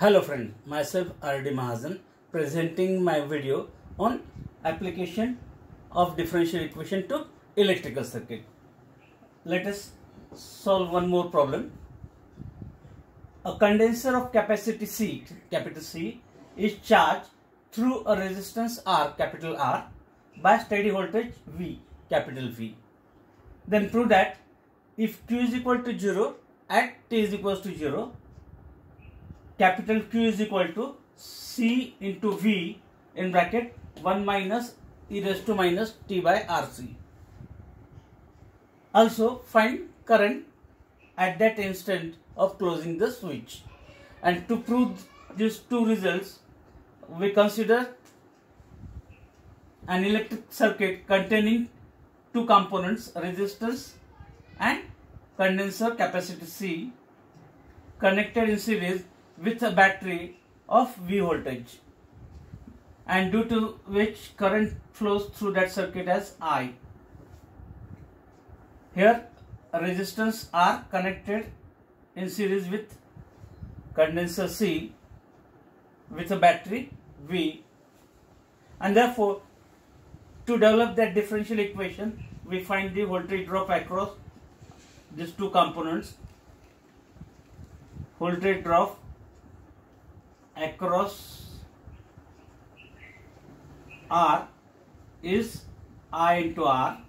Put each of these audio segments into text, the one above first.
Hello friend, myself R.D. Mahajan presenting my video on application of differential equation to electrical circuit. Let us solve one more problem. A condenser of capacity C, capital C, is charged through a resistance R, capital R, by steady voltage V, capital V. Then prove that if Q is equal to 0 at T is equal to 0, capital Q is equal to C into V in bracket 1 minus e raised to minus T by RC. Also find current at that instant of closing the switch. And to prove these two results, we consider an electric circuit containing two components resistance and condenser capacity C connected in series with a battery of V voltage. And due to which current flows through that circuit as I. Here resistance R connected in series with condenser C with a battery V. And therefore to develop that differential equation we find the voltage drop across these two components. Voltage drop across R is I into R.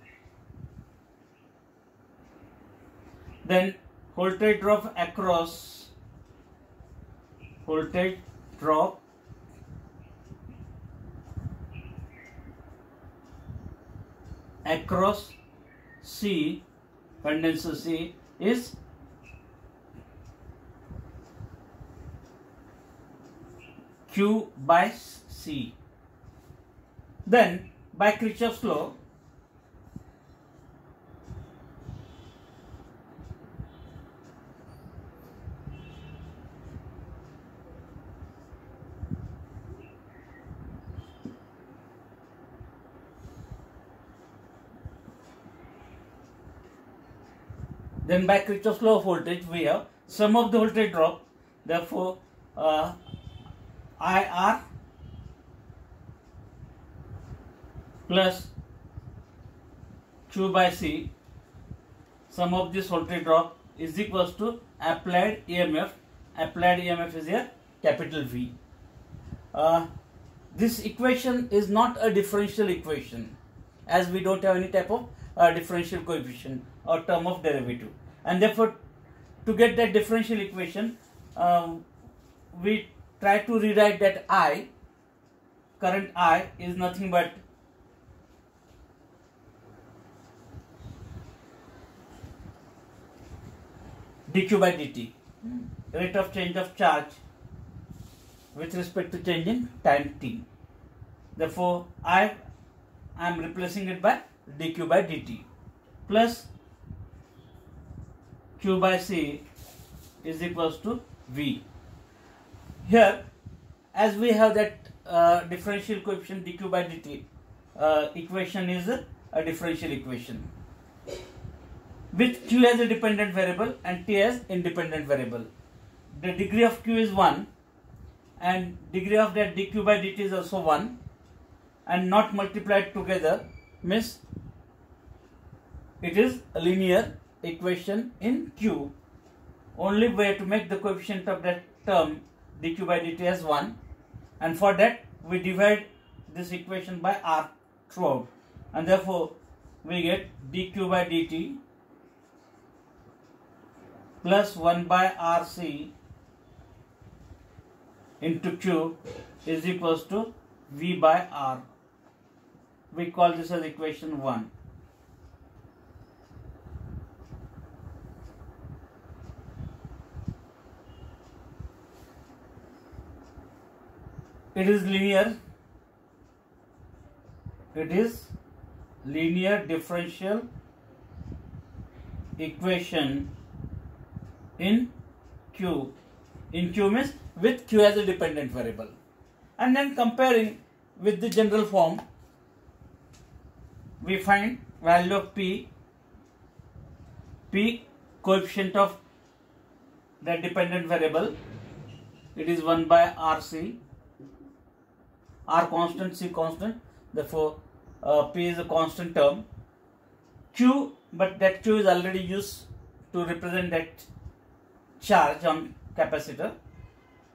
Then voltage drop across voltage drop across C condenser C is Q by C. Then by Kirchhoff's law Then by Kirchhoff's law of voltage, we have sum of the voltage drop. Therefore, uh, IR plus Q by C, sum of this voltage drop is equals to applied EMF. Applied EMF is here capital V. Uh, this equation is not a differential equation as we don't have any type of uh, differential coefficient or term of derivative and therefore to get that differential equation um, we try to rewrite that I current I is nothing but dq by dt hmm. rate of change of charge with respect to change in time t. Therefore I I am replacing it by dq by dt plus q by c is equals to v. Here as we have that uh, differential coefficient dq by dt uh, equation is a, a differential equation with q as a dependent variable and t as independent variable. The degree of q is 1 and degree of that dq by dt is also 1 and not multiplied together means it is a linear equation in q only way to make the coefficient of that term dq by dt as 1 and for that we divide this equation by r throughout. And therefore we get dq by dt plus 1 by rc into q is equals to v by r. We call this as equation 1 it is linear. It is linear differential equation in q. In q means with q as a dependent variable. And then comparing with the general form we find value of p p coefficient of the dependent variable. It is 1 by RC. R constant, C constant. Therefore, uh, P is a constant term. Q, but that Q is already used to represent that charge on capacitor.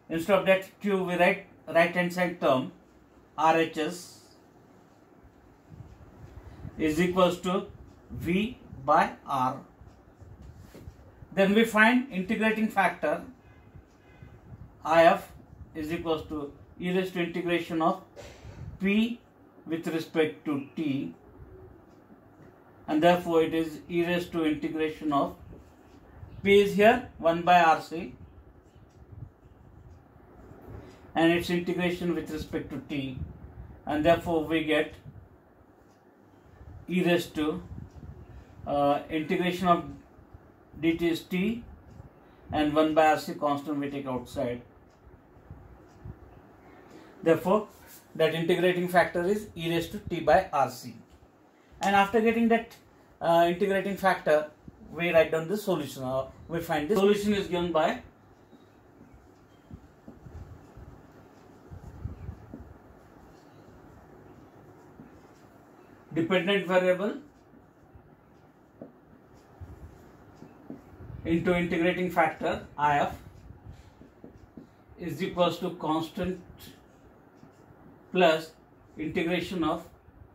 Instead of that Q, we write right hand side term RHS is equals to V by R. Then we find integrating factor IF is equals to e raised to integration of P with respect to T and therefore it is e raised to integration of P is here 1 by RC and its integration with respect to T and therefore we get e raised to uh, integration of dt is t and 1 by rc constant we take outside therefore that integrating factor is e raised to t by rc and after getting that uh, integrating factor we write down the solution uh, we find the solution is given by dependent variable into integrating factor IF is equals to constant plus integration of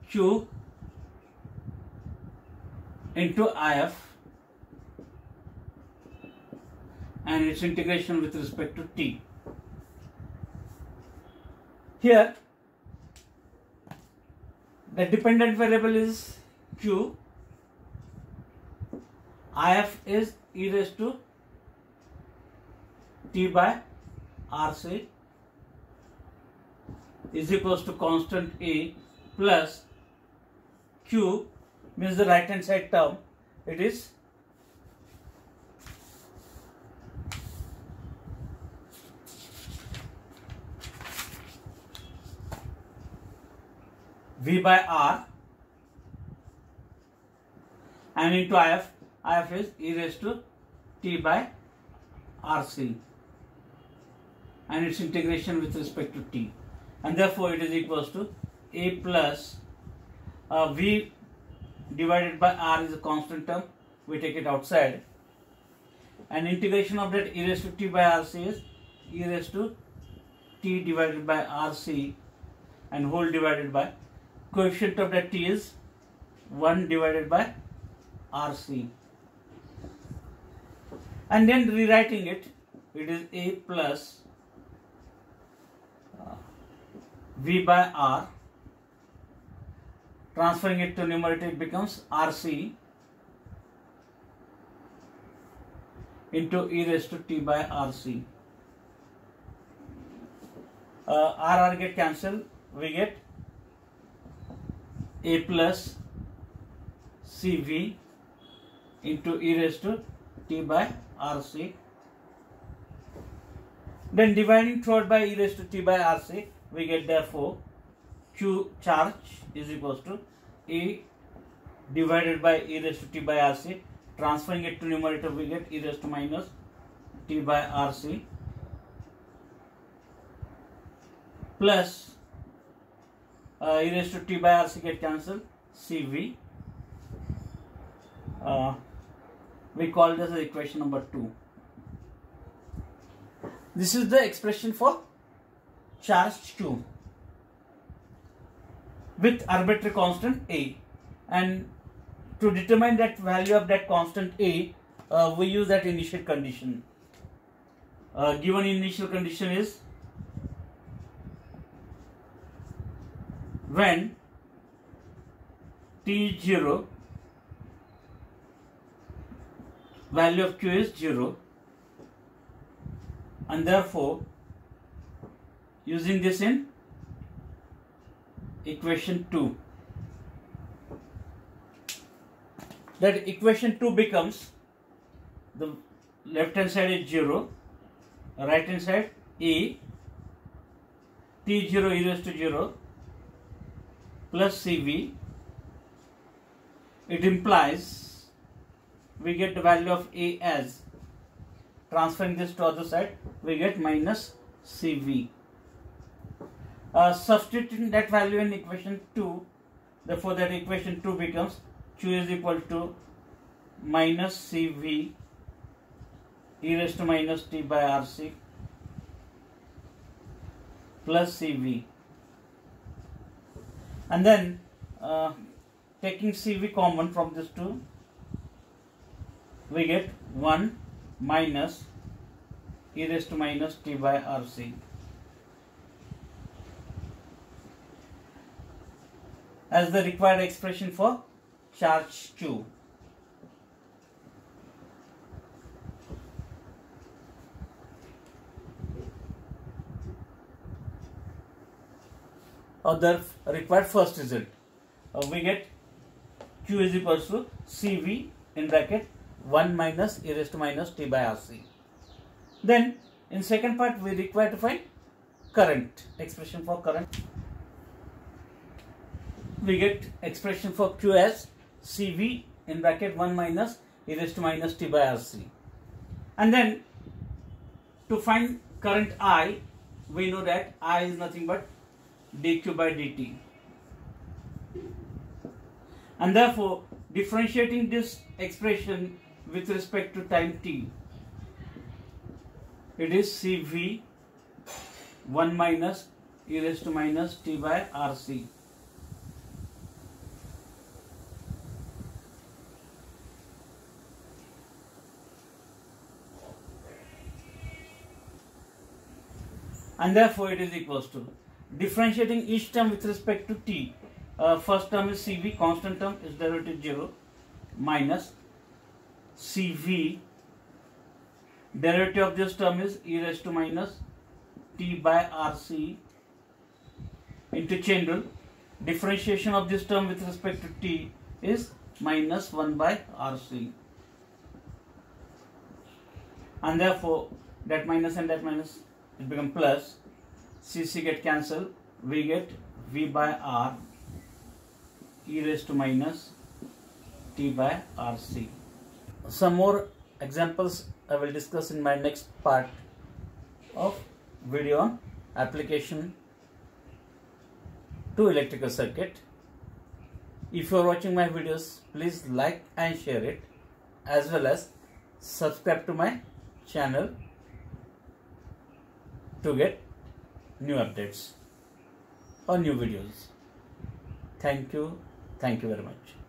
Q into IF and its integration with respect to T. Here the dependent variable is q if is e raised to t by rc is equals to constant a plus q means the right hand side term. It is V by R and into IF, IF is e raised to T by RC and its integration with respect to T and therefore it is equals to A plus uh, V divided by R is a constant term we take it outside and integration of that e raised to T by RC is e raised to T divided by RC and whole divided by coefficient of that t is 1 divided by RC. And then rewriting it, it is A plus uh, V by R. Transferring it to numerator, it becomes RC into e raised to t by RC. Uh, RR get cancelled, we get a plus cv into e raised to t by rc then dividing throughout by e raised to t by rc we get therefore q charge is equals to E divided by e raised to t by rc transferring it to numerator we get e raised to minus t by rc plus uh, e raised to t by rc get cancelled. Cv uh, we call this as equation number 2 this is the expression for charged q. With arbitrary constant a. And to determine that value of that constant a uh, we use that initial condition. Uh, given initial condition is when t is 0 value of q is 0 and therefore using this in equation 2 that equation 2 becomes the left hand side is 0 right hand side e t0 e raised to 0 plus CV, it implies we get the value of A as transferring this to other side, we get minus CV. Uh, substituting that value in equation 2, therefore that equation 2 becomes Q is equal to minus CV e raised to minus T by RC plus CV. And then uh, taking CV common from this two, we get 1 minus e raised to minus t by rc. As the required expression for charge Q. Or the required first result. Uh, we get Q is equal to CV in bracket 1 minus e raised to minus t by rc. Then in second part we require to find current, expression for current. We get expression for Q as CV in bracket 1 minus e raised to minus t by rc. And then to find current I, we know that I is nothing but dq by dt. And therefore differentiating this expression with respect to time t. It is Cv 1 minus e raised to minus t by Rc. And therefore it is equals to differentiating each term with respect to t. Uh, first term is Cv, constant term is derivative 0 minus CV derivative of this term is e raised to minus t by RC into chain rule. Differentiation of this term with respect to t is minus 1 by RC. And therefore, that minus and that minus it become plus. CC get cancelled. We get V by R e raised to minus t by RC some more examples I will discuss in my next part of video on application to electrical circuit. If you are watching my videos, please like and share it as well as subscribe to my channel to get new updates or new videos. Thank you. Thank you very much.